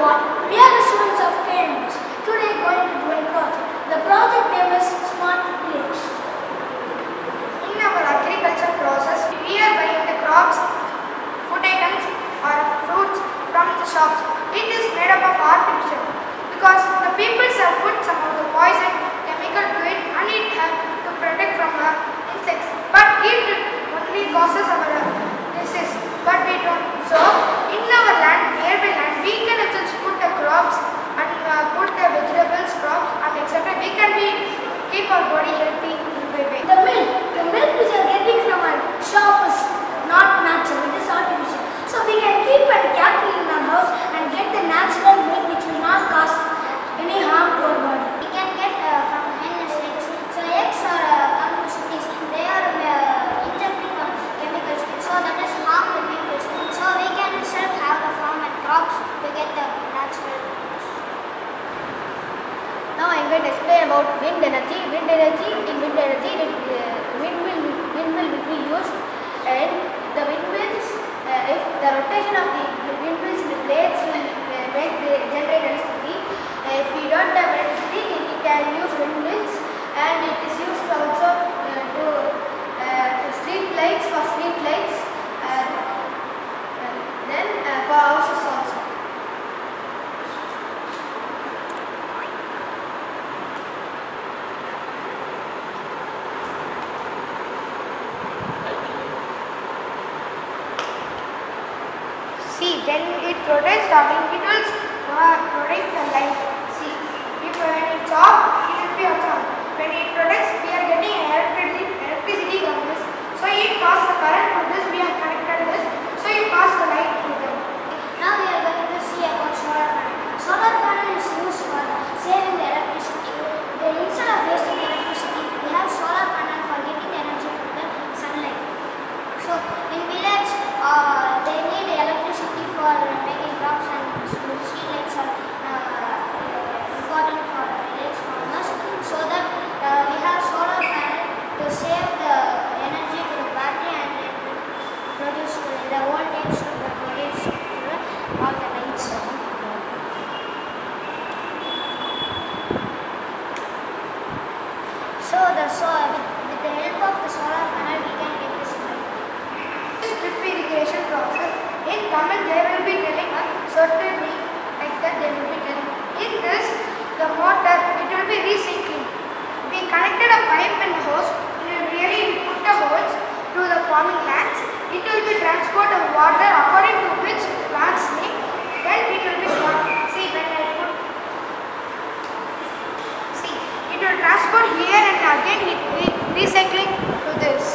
everyone, we are the students of Cambridge. Today going to do a project. The project name is Smart Village. In our agriculture process, we are buying the crops, food items or fruits from the shops can explain about wind energy. Wind energy, in wind energy, it, uh, windmill, windmill will be used and the windmills, uh, if the rotation of the Then it protects the individuals, uh, protects the. See, if when it's off, it will be. So the soil, with, the help of the solar panel, we can get this light. This drip irrigation process, in Tamil they will be telling us certainly like that they will be telling. In this, the water, it will be resinking. We connected a pipe and hose, it will really put the holes will transfer here and again recycling to this.